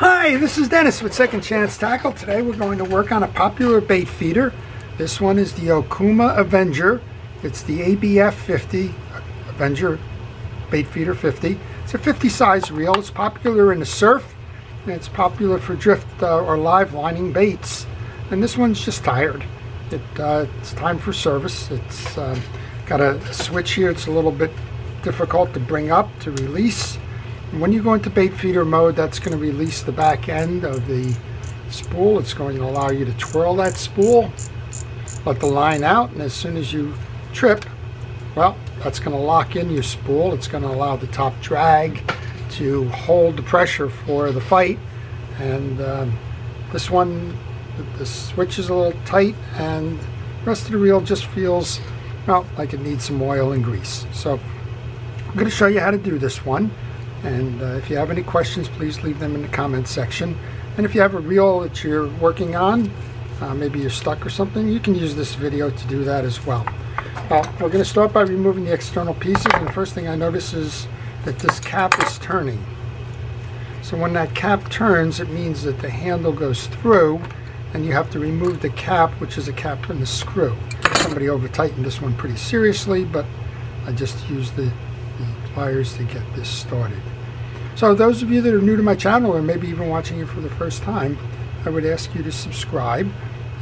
Hi, this is Dennis with Second Chance Tackle. Today we're going to work on a popular bait feeder. This one is the Okuma Avenger. It's the ABF 50, Avenger Bait Feeder 50. It's a 50 size reel. It's popular in the surf and it's popular for drift uh, or live lining baits. And this one's just tired. It, uh, it's time for service. It's uh, got a switch here. It's a little bit difficult to bring up to release. When you go into bait feeder mode, that's going to release the back end of the spool. It's going to allow you to twirl that spool, let the line out, and as soon as you trip, well, that's going to lock in your spool. It's going to allow the top drag to hold the pressure for the fight. And um, this one, the switch is a little tight, and the rest of the reel just feels, well, like it needs some oil and grease. So I'm going to show you how to do this one. And uh, if you have any questions, please leave them in the comments section. And if you have a reel that you're working on, uh, maybe you're stuck or something, you can use this video to do that as well. Uh, we're going to start by removing the external pieces. And the first thing I notice is that this cap is turning. So when that cap turns, it means that the handle goes through and you have to remove the cap, which is a cap in the screw. Somebody over tightened this one pretty seriously, but I just used the pliers to get this started. So those of you that are new to my channel or maybe even watching it for the first time, I would ask you to subscribe.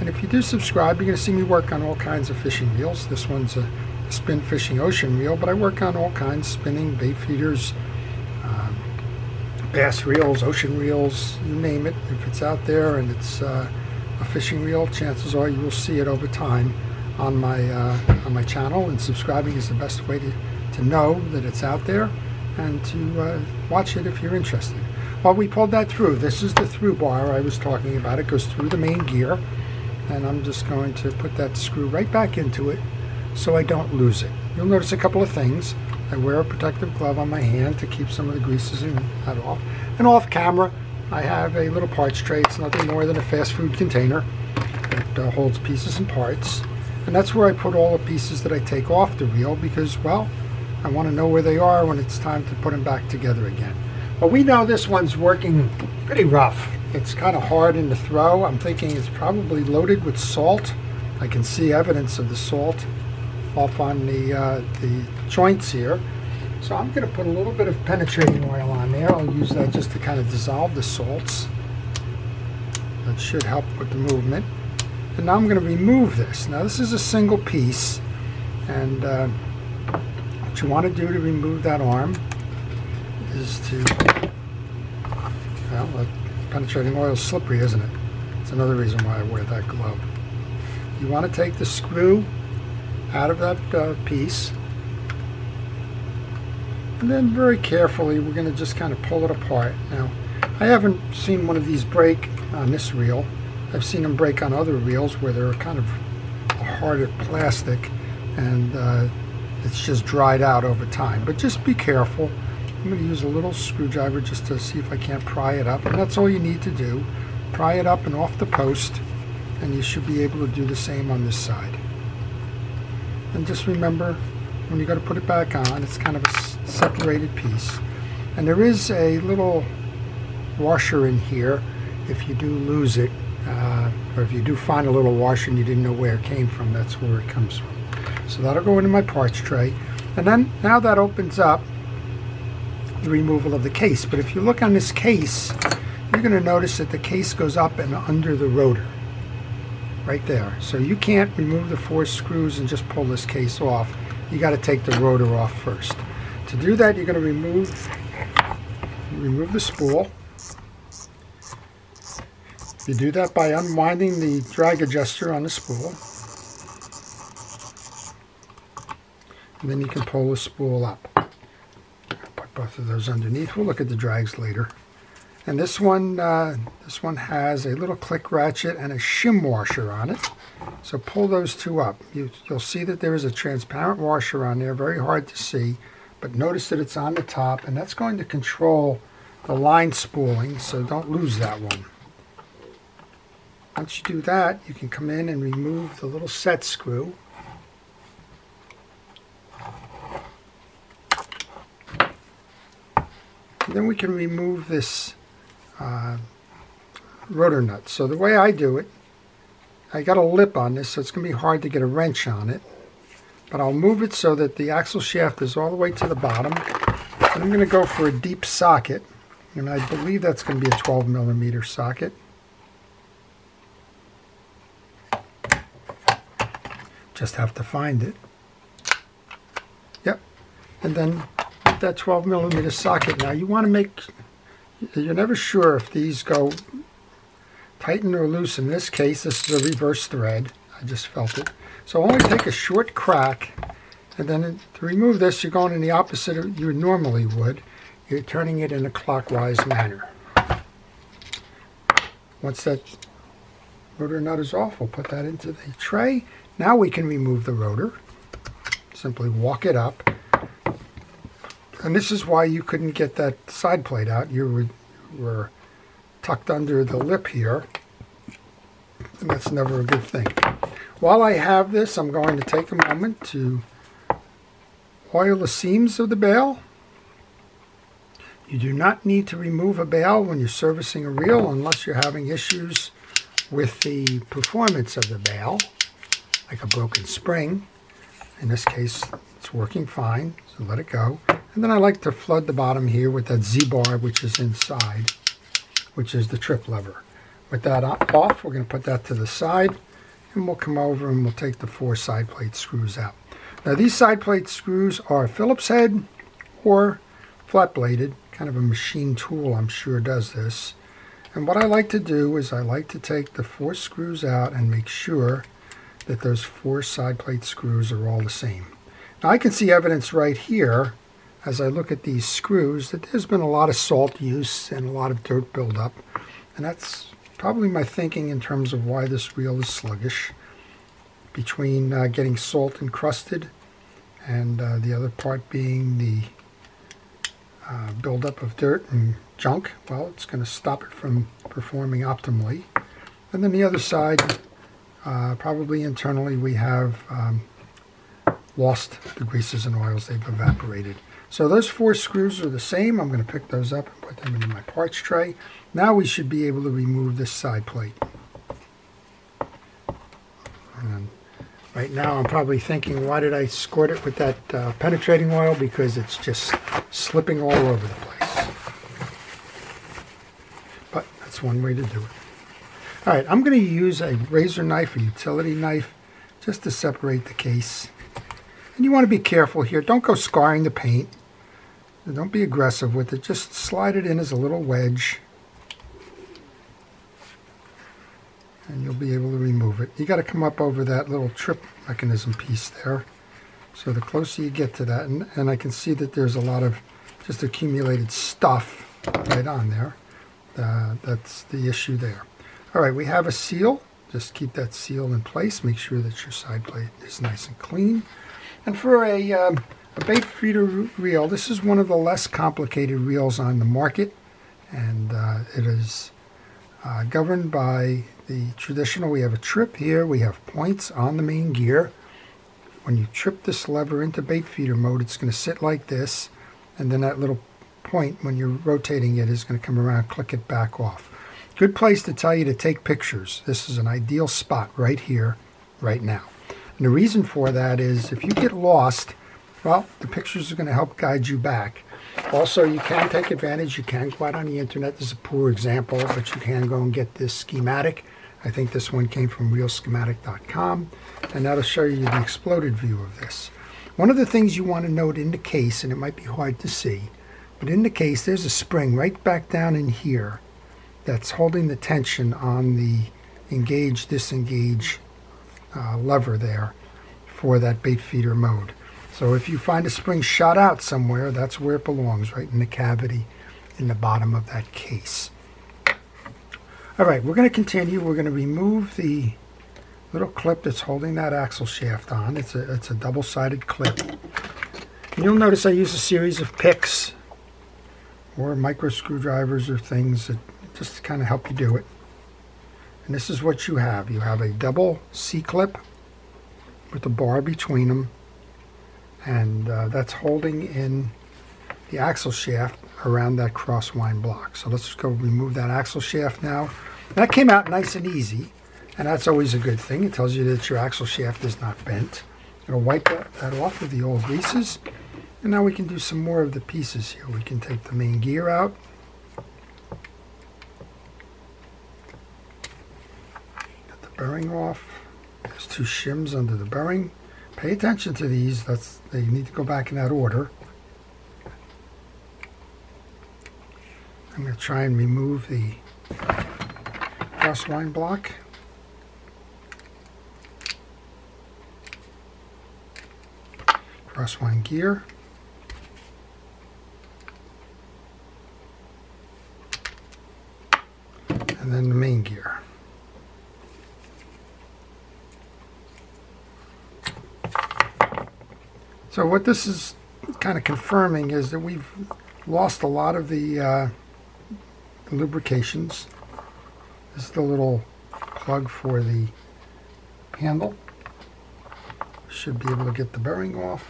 And if you do subscribe, you're going to see me work on all kinds of fishing reels. This one's a spin fishing ocean reel, but I work on all kinds, spinning, bait feeders, um, bass reels, ocean reels, you name it. If it's out there and it's uh, a fishing reel, chances are you will see it over time on my, uh, on my channel, and subscribing is the best way to to know that it's out there and to uh, watch it if you're interested. Well, we pulled that through. This is the through bar I was talking about. It goes through the main gear. And I'm just going to put that screw right back into it so I don't lose it. You'll notice a couple of things. I wear a protective glove on my hand to keep some of the greases and that off. And off camera, I have a little parts tray. It's nothing more than a fast food container that uh, holds pieces and parts. And that's where I put all the pieces that I take off the reel because, well, I want to know where they are when it's time to put them back together again. Well, we know this one's working pretty rough. It's kind of hard in the throw. I'm thinking it's probably loaded with salt. I can see evidence of the salt off on the, uh, the joints here. So I'm going to put a little bit of penetrating oil on there. I'll use that just to kind of dissolve the salts. That should help with the movement. And now I'm going to remove this. Now this is a single piece and uh, what you want to do to remove that arm is to, well, penetrating oil is slippery, isn't it? It's another reason why I wear that glove. You want to take the screw out of that uh, piece and then very carefully we're going to just kind of pull it apart. Now, I haven't seen one of these break on this reel. I've seen them break on other reels where they're kind of harder plastic and uh, it's just dried out over time. But just be careful. I'm going to use a little screwdriver just to see if I can't pry it up. And that's all you need to do. Pry it up and off the post. And you should be able to do the same on this side. And just remember, when you got to put it back on, it's kind of a separated piece. And there is a little washer in here if you do lose it. Uh, or if you do find a little washer and you didn't know where it came from, that's where it comes from. So that'll go into my parts tray. And then now that opens up the removal of the case. But if you look on this case, you're going to notice that the case goes up and under the rotor. Right there. So you can't remove the four screws and just pull this case off. You got to take the rotor off first. To do that, you're going to remove remove the spool. You do that by unwinding the drag adjuster on the spool. And then you can pull the spool up. Put both of those underneath. We'll look at the drags later. And this one, uh, this one has a little click ratchet and a shim washer on it. So pull those two up. You, you'll see that there is a transparent washer on there, very hard to see, but notice that it's on the top, and that's going to control the line spooling, so don't lose that one. Once you do that, you can come in and remove the little set screw then we can remove this uh, rotor nuts. So the way I do it, I got a lip on this, so it's going to be hard to get a wrench on it. But I'll move it so that the axle shaft is all the way to the bottom. And I'm going to go for a deep socket. And I believe that's going to be a 12 millimeter socket. Just have to find it. Yep. And then that 12 millimeter socket. Now you want to make, you're never sure if these go tighten or loose. In this case, this is a reverse thread. I just felt it. So only take a short crack, and then to remove this, you're going in the opposite of you normally would. You're turning it in a clockwise manner. Once that rotor nut is off, we'll put that into the tray. Now we can remove the rotor. Simply walk it up. And this is why you couldn't get that side plate out. You were, were tucked under the lip here. And that's never a good thing. While I have this, I'm going to take a moment to oil the seams of the bail. You do not need to remove a bail when you're servicing a reel unless you're having issues with the performance of the bail like a broken spring. In this case, it's working fine, so let it go. And then I like to flood the bottom here with that Z-bar, which is inside, which is the trip lever. With that off, we're going to put that to the side, and we'll come over and we'll take the four side plate screws out. Now these side plate screws are Phillips head or flat bladed, kind of a machine tool I'm sure does this. And what I like to do is I like to take the four screws out and make sure that those four side plate screws are all the same. Now I can see evidence right here as I look at these screws that there's been a lot of salt use and a lot of dirt buildup and that's probably my thinking in terms of why this reel is sluggish between uh, getting salt encrusted and uh, the other part being the uh, buildup of dirt and junk well it's going to stop it from performing optimally and then the other side uh, probably internally we have um, lost the greases and oils. They've evaporated. So those four screws are the same. I'm going to pick those up and put them into my parts tray. Now we should be able to remove this side plate. And right now I'm probably thinking, why did I squirt it with that uh, penetrating oil? Because it's just slipping all over the place. But that's one way to do it. All right, I'm going to use a razor knife, a utility knife, just to separate the case. And you want to be careful here. Don't go scarring the paint. Don't be aggressive with it. Just slide it in as a little wedge. And you'll be able to remove it. You got to come up over that little trip mechanism piece there. So the closer you get to that, and, and I can see that there's a lot of just accumulated stuff right on there. Uh, that's the issue there. All right, we have a seal. Just keep that seal in place. Make sure that your side plate is nice and clean. And for a, um, a bait feeder reel, this is one of the less complicated reels on the market. And uh, it is uh, governed by the traditional, we have a trip here, we have points on the main gear. When you trip this lever into bait feeder mode, it's going to sit like this. And then that little point, when you're rotating it, is going to come around, click it back off. Good place to tell you to take pictures. This is an ideal spot right here, right now. And the reason for that is if you get lost, well, the pictures are going to help guide you back. Also, you can take advantage. You can go out on the internet. This is a poor example, but you can go and get this schematic. I think this one came from reelschematic.com, and that'll show you the exploded view of this. One of the things you want to note in the case, and it might be hard to see, but in the case, there's a spring right back down in here that's holding the tension on the engage disengage uh, lever there for that bait feeder mode. So if you find a spring shot out somewhere, that's where it belongs, right in the cavity in the bottom of that case. All right, we're going to continue. We're going to remove the little clip that's holding that axle shaft on. It's a, it's a double-sided clip. And you'll notice I use a series of picks or micro screwdrivers or things that just kind of help you do it. And this is what you have. You have a double C-clip with a bar between them. And uh, that's holding in the axle shaft around that cross wind block. So let's go remove that axle shaft now. That came out nice and easy, and that's always a good thing. It tells you that your axle shaft is not bent. To wipe that, that off with the old greases. And now we can do some more of the pieces here. We can take the main gear out. Get the bearing off. There's two shims under the bearing. Pay attention to these. That's They need to go back in that order. I'm going to try and remove the cross crosswind block. Cross Crosswind gear. And then the main gear. So what this is kind of confirming is that we've lost a lot of the uh, lubrications. This is the little plug for the handle. Should be able to get the bearing off.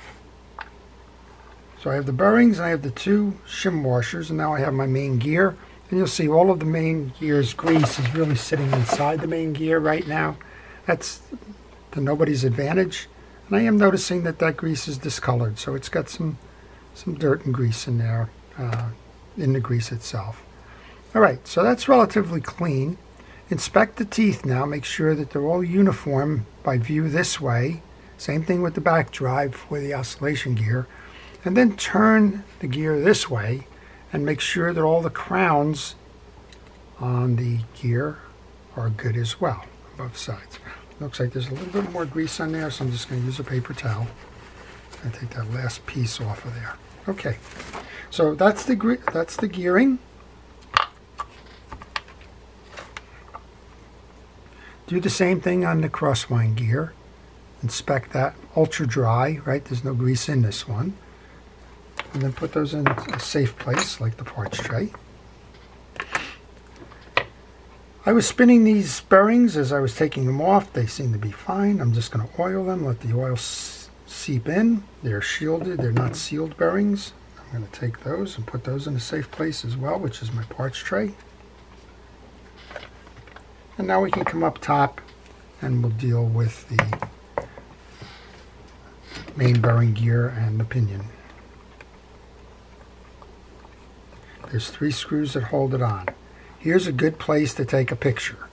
So I have the bearings, I have the two shim washers, and now I have my main gear. And you'll see all of the main gear's grease is really sitting inside the main gear right now. That's to nobody's advantage. And I am noticing that that grease is discolored, so it's got some some dirt and grease in there, uh, in the grease itself. All right, so that's relatively clean. Inspect the teeth now, make sure that they're all uniform by view this way. Same thing with the back drive for the oscillation gear. And then turn the gear this way and make sure that all the crowns on the gear are good as well, both sides. Looks like there's a little bit more grease on there, so I'm just going to use a paper towel and take that last piece off of there. Okay, so that's the that's the gearing. Do the same thing on the crosswind gear. Inspect that ultra dry, right? There's no grease in this one. And then put those in a safe place like the parts tray. I was spinning these bearings as I was taking them off. They seem to be fine. I'm just going to oil them, let the oil seep in. They're shielded, they're not sealed bearings. I'm going to take those and put those in a safe place as well, which is my parts tray. And now we can come up top and we'll deal with the main bearing gear and the pinion. There's three screws that hold it on. Here's a good place to take a picture.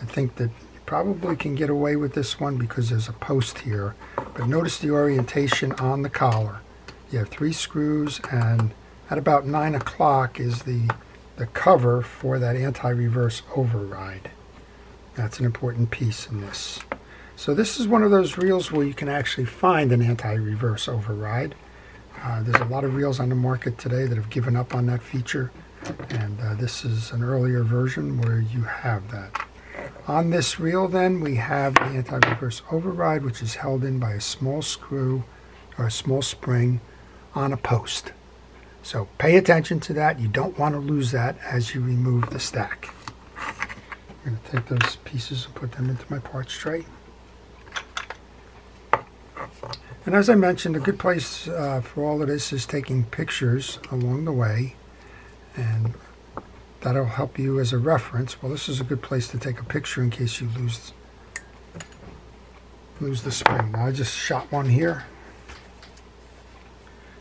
I think that you probably can get away with this one because there's a post here. But notice the orientation on the collar. You have three screws and at about 9 o'clock is the, the cover for that anti-reverse override. That's an important piece in this. So this is one of those reels where you can actually find an anti-reverse override. Uh, there's a lot of reels on the market today that have given up on that feature and uh, this is an earlier version where you have that. On this reel then we have the anti-reverse override which is held in by a small screw or a small spring on a post. So pay attention to that. You don't want to lose that as you remove the stack. I'm going to take those pieces and put them into my parts tray. And as I mentioned, a good place uh, for all of this is taking pictures along the way and that'll help you as a reference. Well, this is a good place to take a picture in case you lose lose the spring. Now I just shot one here.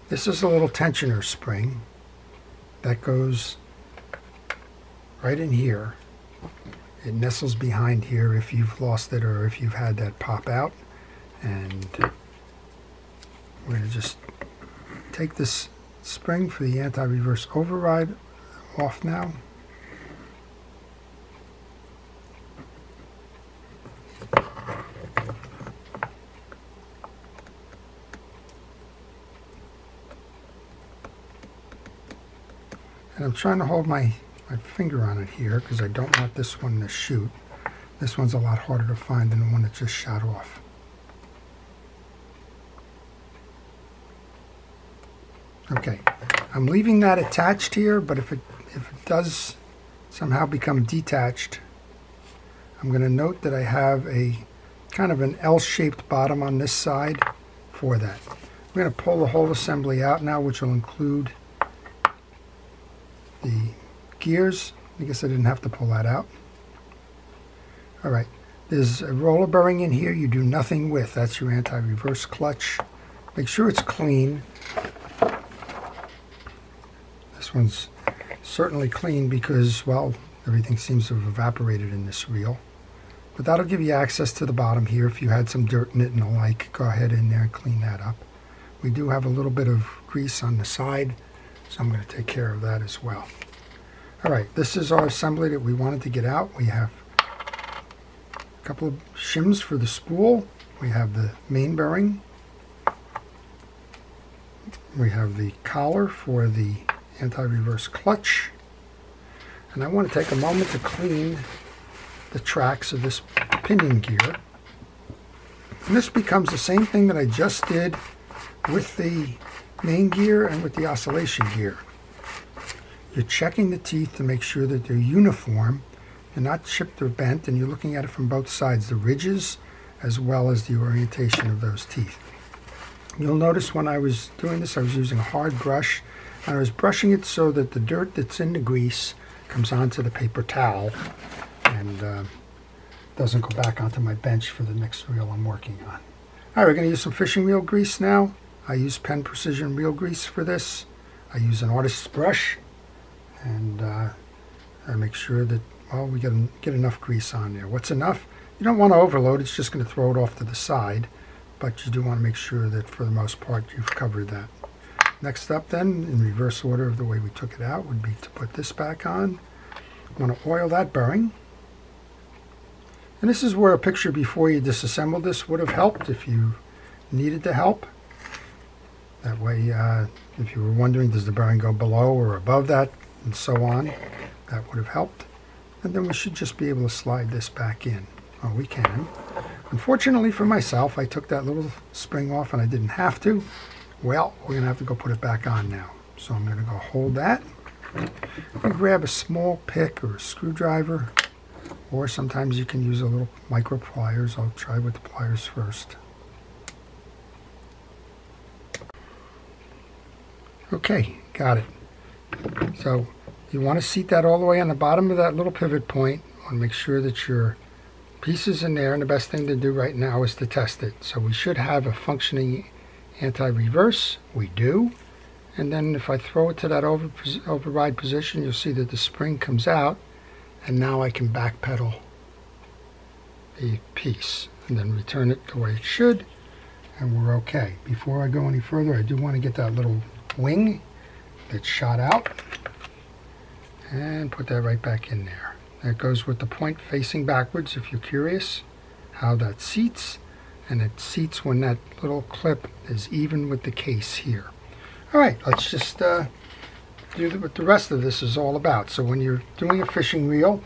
This is a little tensioner spring that goes right in here. It nestles behind here if you've lost it or if you've had that pop out. And we're going to just take this spring for the anti-reverse override off now. And I'm trying to hold my, my finger on it here because I don't want this one to shoot. This one's a lot harder to find than the one that just shot off. Okay, I'm leaving that attached here, but if it, if it does somehow become detached, I'm going to note that I have a kind of an L-shaped bottom on this side for that. I'm going to pull the whole assembly out now, which will include the gears. I guess I didn't have to pull that out. All right, there's a roller bearing in here you do nothing with. That's your anti-reverse clutch. Make sure it's clean. This one's certainly clean because, well, everything seems to have evaporated in this reel. But that'll give you access to the bottom here. If you had some dirt in it and the like, go ahead in there and clean that up. We do have a little bit of grease on the side, so I'm going to take care of that as well. All right, this is our assembly that we wanted to get out. We have a couple of shims for the spool. We have the main bearing. We have the collar for the anti-reverse clutch. And I want to take a moment to clean the tracks of this pinion gear. And this becomes the same thing that I just did with the main gear and with the oscillation gear. You're checking the teeth to make sure that they're uniform, they're not chipped or bent, and you're looking at it from both sides, the ridges as well as the orientation of those teeth. You'll notice when I was doing this, I was using a hard brush, I was brushing it so that the dirt that's in the grease comes onto the paper towel and uh, doesn't go back onto my bench for the next reel I'm working on. All right, we're going to use some fishing reel grease now. I use Penn Precision Reel Grease for this. I use an artist's brush, and uh, I make sure that, well, we get, get enough grease on there. What's enough? You don't want to overload, it's just going to throw it off to the side, but you do want to make sure that for the most part you've covered that. Next up then, in reverse order of the way we took it out, would be to put this back on. I want to oil that bearing. And this is where a picture before you disassemble this would have helped if you needed the help. That way, uh, if you were wondering, does the bearing go below or above that, and so on, that would have helped. And then we should just be able to slide this back in. Oh, we can. Unfortunately for myself, I took that little spring off and I didn't have to. Well, we're going to have to go put it back on now. So I'm going to go hold that and grab a small pick or a screwdriver or sometimes you can use a little micro pliers. I'll try with the pliers first. Okay, got it. So you want to seat that all the way on the bottom of that little pivot point. You want to make sure that your piece is in there and the best thing to do right now is to test it. So we should have a functioning anti-reverse. We do. And then if I throw it to that over, override position, you'll see that the spring comes out and now I can backpedal the piece and then return it the way it should and we're okay. Before I go any further I do want to get that little wing that shot out and put that right back in there. That goes with the point facing backwards if you're curious how that seats and it seats when that little clip is even with the case here. Alright, let's just uh, do what the rest of this is all about. So when you're doing a fishing reel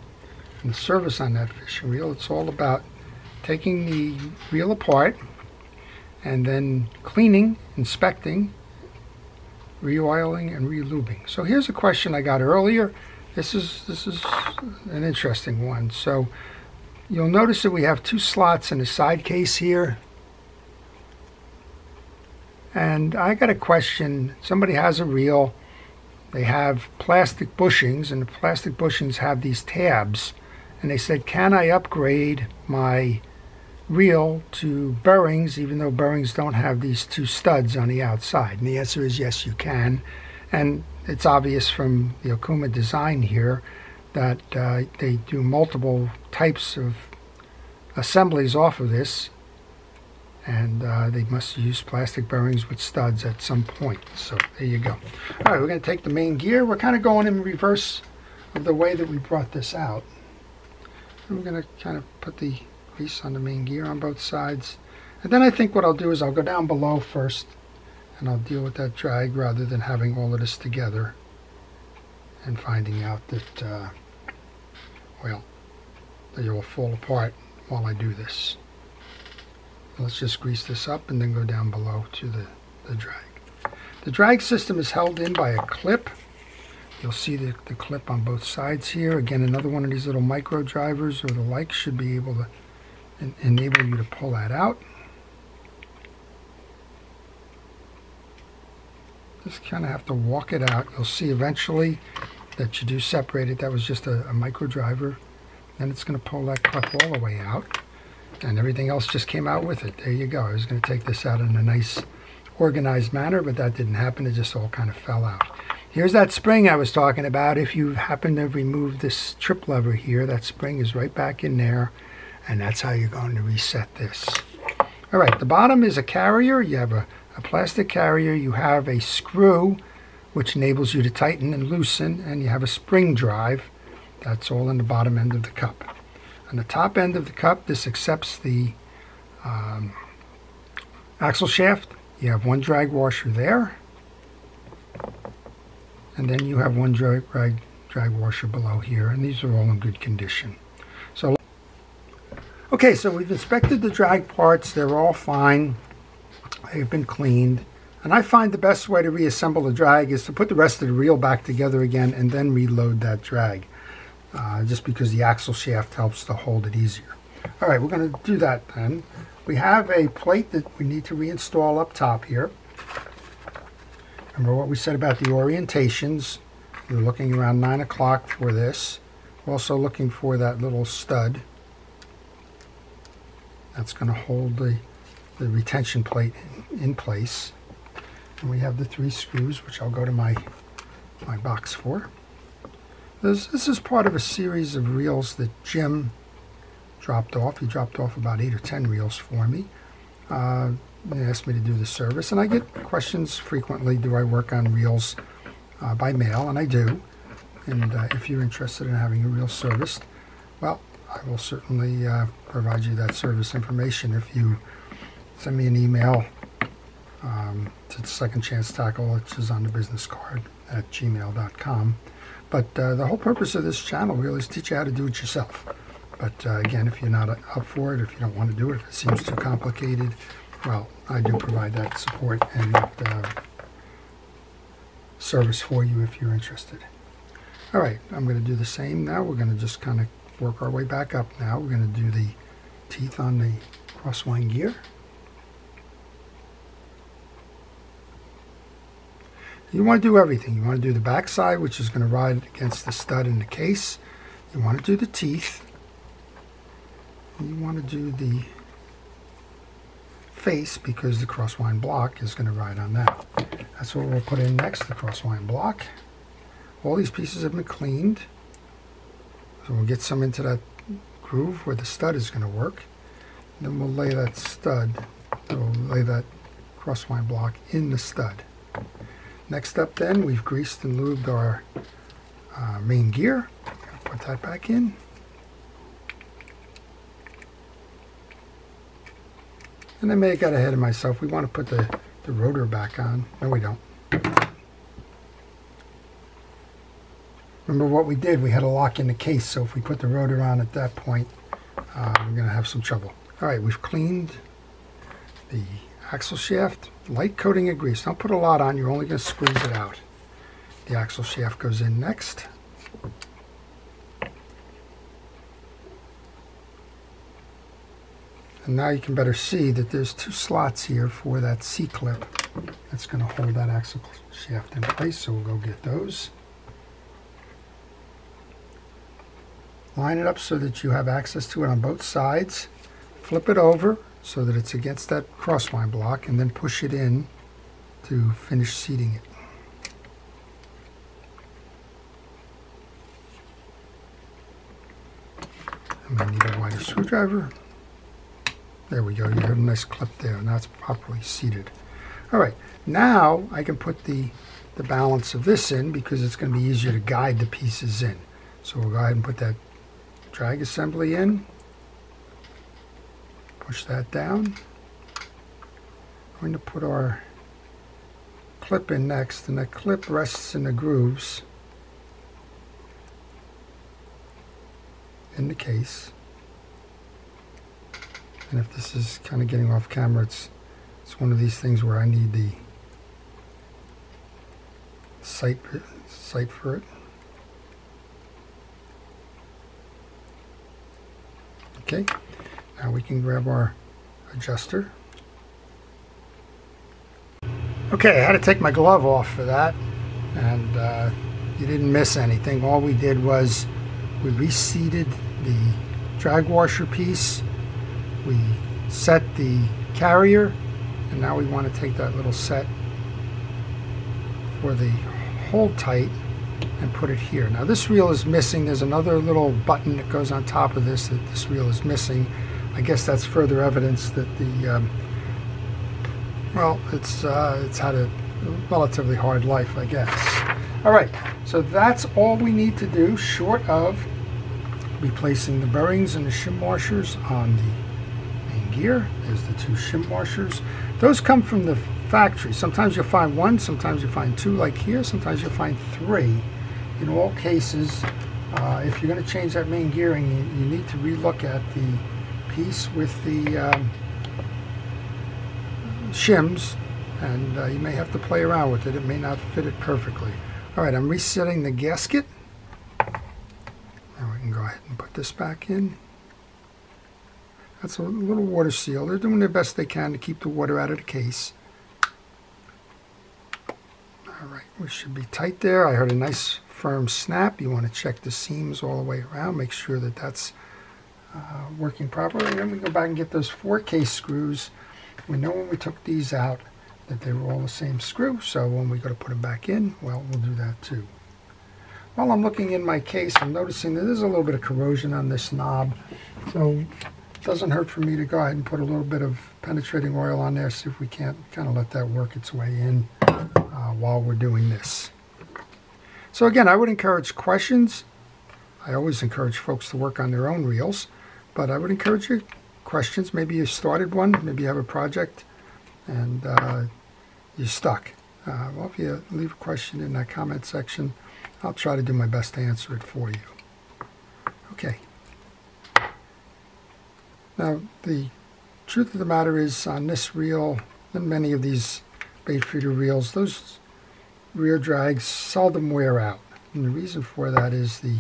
and the service on that fishing reel, it's all about taking the reel apart and then cleaning, inspecting, re-oiling, and re-lubing. So here's a question I got earlier. This is this is an interesting one. So you'll notice that we have two slots in the side case here. And I got a question. Somebody has a reel they have plastic bushings, and the plastic bushings have these tabs. And they said, can I upgrade my reel to bearings, even though bearings don't have these two studs on the outside? And the answer is yes, you can. And it's obvious from the Okuma design here that uh, they do multiple types of assemblies off of this and uh, they must use plastic bearings with studs at some point. So there you go. All right, we're going to take the main gear. We're kind of going in reverse of the way that we brought this out. We're going to kind of put the grease on the main gear on both sides. And then I think what I'll do is I'll go down below first and I'll deal with that drag rather than having all of this together and finding out that, uh, well, they will fall apart while I do this. Let's just grease this up and then go down below to the, the drag. The drag system is held in by a clip. You'll see the, the clip on both sides here. Again, another one of these little micro drivers or the like should be able to en enable you to pull that out. Just kind of have to walk it out. You'll see eventually that you do separate it. That was just a, a micro driver. Then it's going to pull that clip all the way out. And everything else just came out with it. There you go. I was going to take this out in a nice organized manner, but that didn't happen. It just all kind of fell out. Here's that spring I was talking about. If you happen to remove this trip lever here, that spring is right back in there. And that's how you're going to reset this. All right, the bottom is a carrier. You have a, a plastic carrier. You have a screw, which enables you to tighten and loosen. And you have a spring drive. That's all in the bottom end of the cup. On the top end of the cup, this accepts the um, axle shaft. You have one drag washer there. And then you have one drag, drag, drag washer below here. And these are all in good condition. So, okay, so we've inspected the drag parts. They're all fine. They've been cleaned. And I find the best way to reassemble the drag is to put the rest of the reel back together again and then reload that drag. Uh, just because the axle shaft helps to hold it easier. All right, we're going to do that then. We have a plate that we need to reinstall up top here. Remember what we said about the orientations. We're looking around 9 o'clock for this. We're also looking for that little stud. That's going to hold the, the retention plate in, in place. And we have the three screws, which I'll go to my, my box for. This, this is part of a series of reels that Jim dropped off. He dropped off about eight or ten reels for me. Uh, he asked me to do the service, and I get questions frequently, do I work on reels uh, by mail? And I do. And uh, if you're interested in having a reel serviced, well, I will certainly uh, provide you that service information if you send me an email um, to Second Chance Tackle, which is on the business card at gmail.com. But uh, the whole purpose of this channel really is teach you how to do it yourself. But uh, again, if you're not up for it, if you don't want to do it, if it seems too complicated, well, I do provide that support and that uh, service for you if you're interested. All right, I'm going to do the same now. We're going to just kind of work our way back up now. We're going to do the teeth on the crosswind gear. You want to do everything. You want to do the back side, which is going to ride against the stud in the case. You want to do the teeth. You want to do the face because the crosswind block is going to ride on that. That's what we'll put in next, the crosswind block. All these pieces have been cleaned. So we'll get some into that groove where the stud is going to work. Then we'll lay that stud, we'll lay that crosswind block in the stud. Next up then, we've greased and lubed our uh, main gear. Put that back in. And I may have got ahead of myself. We want to put the, the rotor back on. No, we don't. Remember what we did? We had a lock in the case, so if we put the rotor on at that point, uh, we're going to have some trouble. All right, we've cleaned the axle shaft, light coating of grease. Don't put a lot on, you're only going to squeeze it out. The axle shaft goes in next. And now you can better see that there's two slots here for that C-clip that's going to hold that axle shaft in place, so we'll go get those. Line it up so that you have access to it on both sides. Flip it over so that it's against that crosswind block and then push it in to finish seating it. And then need a wider screwdriver. There we go. You have a nice clip there. Now it's properly seated. All right. Now I can put the, the balance of this in because it's going to be easier to guide the pieces in. So we'll go ahead and put that drag assembly in. Push that down. I'm going to put our clip in next, and that clip rests in the grooves in the case. And if this is kind of getting off camera, it's it's one of these things where I need the sight sight for it. Okay. Now we can grab our adjuster. Okay, I had to take my glove off for that. And uh, you didn't miss anything. All we did was we reseated the drag washer piece, we set the carrier, and now we want to take that little set for the hold tight and put it here. Now this reel is missing. There's another little button that goes on top of this that this reel is missing. I guess that's further evidence that the, um, well, it's, uh, it's had a relatively hard life, I guess. All right, so that's all we need to do short of replacing the bearings and the shim washers on the main gear. There's the two shim washers. Those come from the factory. Sometimes you'll find one, sometimes you'll find two like here, sometimes you'll find three. In all cases, uh, if you're going to change that main gearing, you, you, need to relook at the piece with the um, shims and uh, you may have to play around with it. It may not fit it perfectly. All right, I'm resetting the gasket. Now we can go ahead and put this back in. That's a little water seal. They're doing their best they can to keep the water out of the case. All right, we should be tight there. I heard a nice firm snap. You want to check the seams all the way around. Make sure that that's uh, working properly. And then we go back and get those four case screws. We know when we took these out that they were all the same screw. So when we go to put them back in, well, we'll do that too. While I'm looking in my case, I'm noticing that there's a little bit of corrosion on this knob. So it doesn't hurt for me to go ahead and put a little bit of penetrating oil on there, see if we can't kind of let that work its way in uh, while we're doing this. So again, I would encourage questions. I always encourage folks to work on their own reels, but I would encourage you questions. Maybe you started one, maybe you have a project and uh, you're stuck. Uh, well, if you leave a question in that comment section, I'll try to do my best to answer it for you. Okay. Now, the truth of the matter is on this reel and many of these bait feeder reels, those rear drags seldom wear out. And the reason for that is the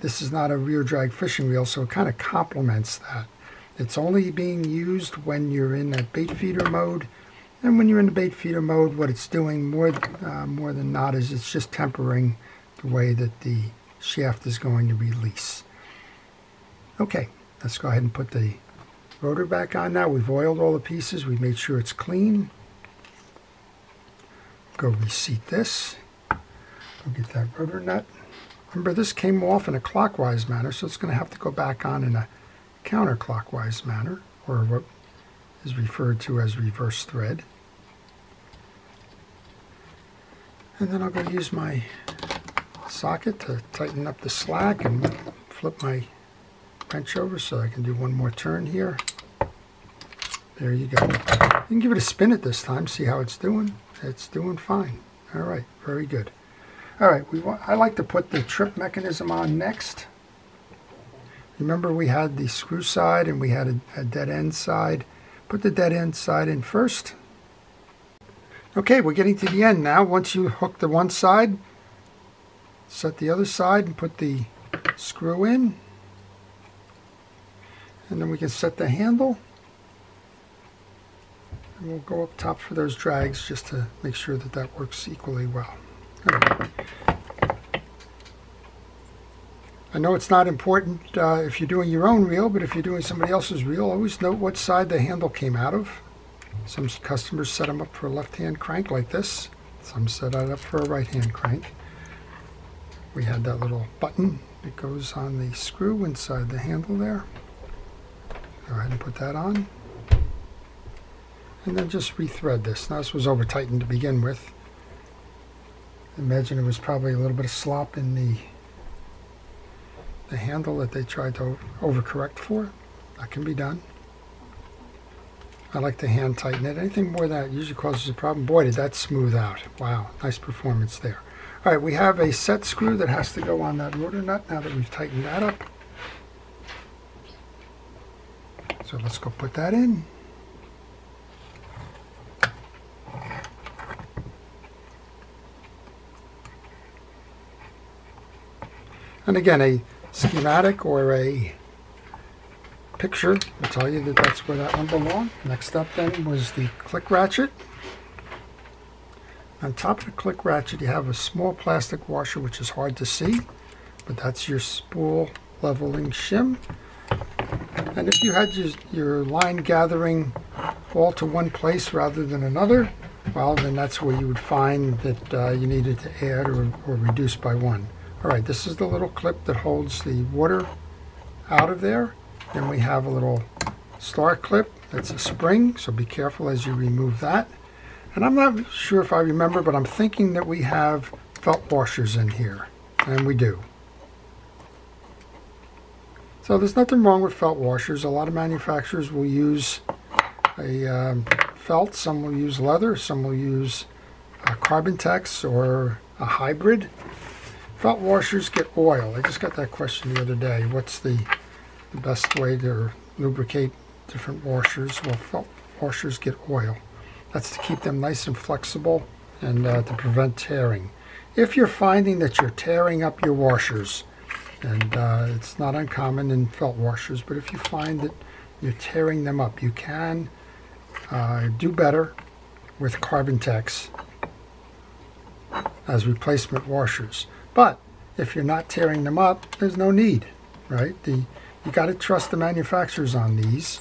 this is not a rear drag fishing reel, so it kind of complements that. It's only being used when you're in that bait feeder mode. And when you're in the bait feeder mode, what it's doing more, uh, more than not is it's just tempering the way that the shaft is going to release. Okay, let's go ahead and put the rotor back on now. We've oiled all the pieces. We've made sure it's clean. Go reseat this. Go get that rotor nut. Remember, this came off in a clockwise manner, so it's going to have to go back on in a counterclockwise manner, or what is referred to as reverse thread. And then I'll go use my socket to tighten up the slack and flip my wrench over so I can do one more turn here. There you go. You can give it a spin at this time, see how it's doing. It's doing fine. All right, very good. All right, we want, I like to put the trip mechanism on next. Remember we had the screw side and we had a, a dead end side. Put the dead end side in first. Okay, we're getting to the end now. Once you hook the one side, set the other side and put the screw in. And then we can set the handle. And we'll go up top for those drags just to make sure that that works equally well. I know it's not important uh, if you're doing your own reel, but if you're doing somebody else's reel, always note what side the handle came out of. Some customers set them up for a left-hand crank like this. Some set it up for a right-hand crank. We had that little button that goes on the screw inside the handle there. Go ahead and put that on. And then just rethread this. Now this was over tightened to begin with. Imagine it was probably a little bit of slop in the the handle that they tried to overcorrect for. That can be done. I like to hand tighten it. Anything more than that usually causes a problem. Boy, did that smooth out. Wow, nice performance there. All right, we have a set screw that has to go on that rotor nut now that we've tightened that up. So let's go put that in. And again, a schematic or a picture will tell you that that's where that one belonged. Next up then was the click ratchet. On top of the click ratchet, you have a small plastic washer, which is hard to see, but that's your spool leveling shim. And if you had your, your line gathering all to one place rather than another, well, then that's where you would find that uh, you needed to add or, or reduce by one. All right, this is the little clip that holds the water out of there. Then we have a little star clip that's a spring, so be careful as you remove that. And I'm not sure if I remember, but I'm thinking that we have felt washers in here, and we do. So there's nothing wrong with felt washers. A lot of manufacturers will use a um, felt, some will use leather, some will use uh, Carbon-Tex or a hybrid. Felt washers get oil. I just got that question the other day. What's the, the best way to lubricate different washers? Well, felt washers get oil. That's to keep them nice and flexible and uh, to prevent tearing. If you're finding that you're tearing up your washers, and uh, it's not uncommon in felt washers, but if you find that you're tearing them up, you can uh, do better with Carbon-Tex as replacement washers. But if you're not tearing them up, there's no need, right? The, you got to trust the manufacturers on these.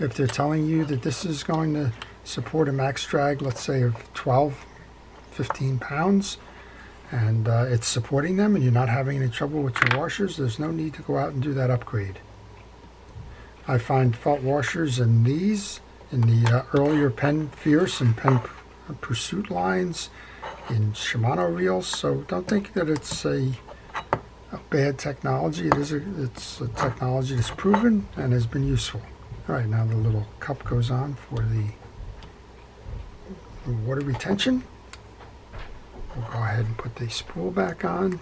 If they're telling you that this is going to support a max drag, let's say of 12, 15 pounds, and uh, it's supporting them and you're not having any trouble with your washers, there's no need to go out and do that upgrade. I find felt washers in these, in the uh, earlier Penn Fierce and Penn Pursuit lines, in Shimano reels, so don't think that it's a, a bad technology. It is a, it's a technology that's proven and has been useful. All right, now the little cup goes on for the water retention. We'll go ahead and put the spool back on.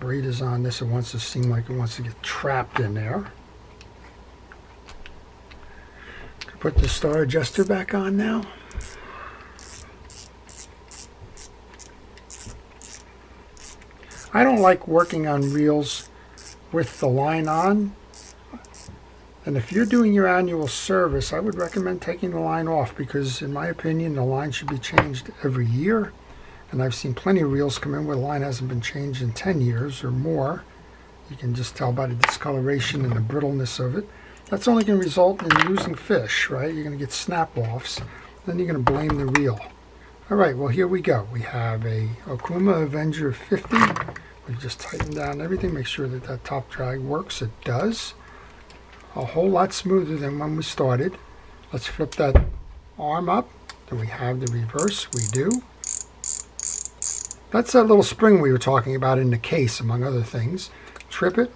braid is on this. It wants to seem like it wants to get trapped in there. Put the star adjuster back on now. I don't like working on reels with the line on and if you're doing your annual service, I would recommend taking the line off because in my opinion, the line should be changed every year. And I've seen plenty of reels come in where the line hasn't been changed in 10 years or more. You can just tell by the discoloration and the brittleness of it. That's only going to result in losing fish, right? You're going to get snap-offs. Then you're going to blame the reel. All right, well, here we go. We have a Okuma Avenger 50. We just tighten down everything, make sure that that top drag works. It does a whole lot smoother than when we started. Let's flip that arm up. Do we have the reverse? We do. That's that little spring we were talking about in the case, among other things. Trip it.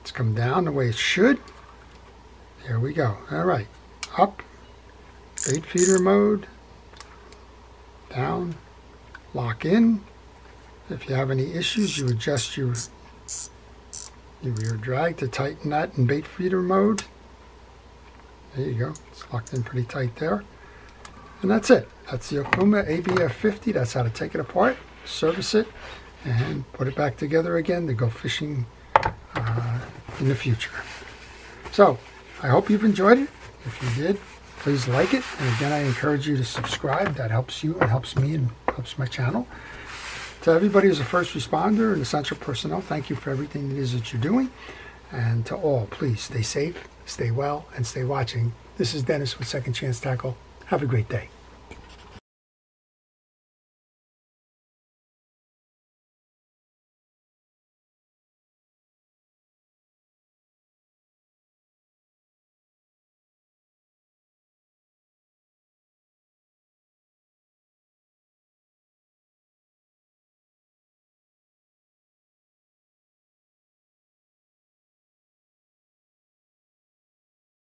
It's come down the way it should. There we go. All right. Up. Bait feeder mode. Down. Lock in. If you have any issues, you adjust your your rear drag to tighten that in bait feeder mode. There you go. It's locked in pretty tight there. And that's it. That's the Okuma ABF 50. That's how to take it apart, service it, and put it back together again to go fishing uh, in the future. So, I hope you've enjoyed it. If you did, please like it. And again, I encourage you to subscribe. That helps you and helps me and helps my channel. To everybody who's a first responder and essential personnel, thank you for everything it is that you're doing. And to all, please stay safe, stay well, and stay watching. This is Dennis with Second Chance Tackle. Have a great day.